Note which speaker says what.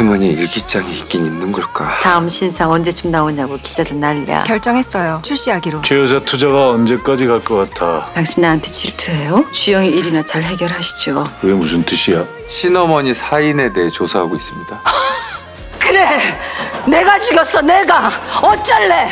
Speaker 1: 할머니 일기장이 있긴 있는 걸까?
Speaker 2: 다음 신상 언제쯤 나오냐고 기자들 난리야.
Speaker 3: 결정했어요. 출시하기로.
Speaker 4: 최 여자 투자가 언제까지 갈 것 같아?
Speaker 2: 당신 나한테 질투해요? 주영이 일이나 잘 해결하시죠.
Speaker 4: 그게 무슨 뜻이야?
Speaker 1: 친어머니 사인에 대해 조사하고 있습니다.
Speaker 2: 그래, 내가 죽였어, 내가. 어쩔래?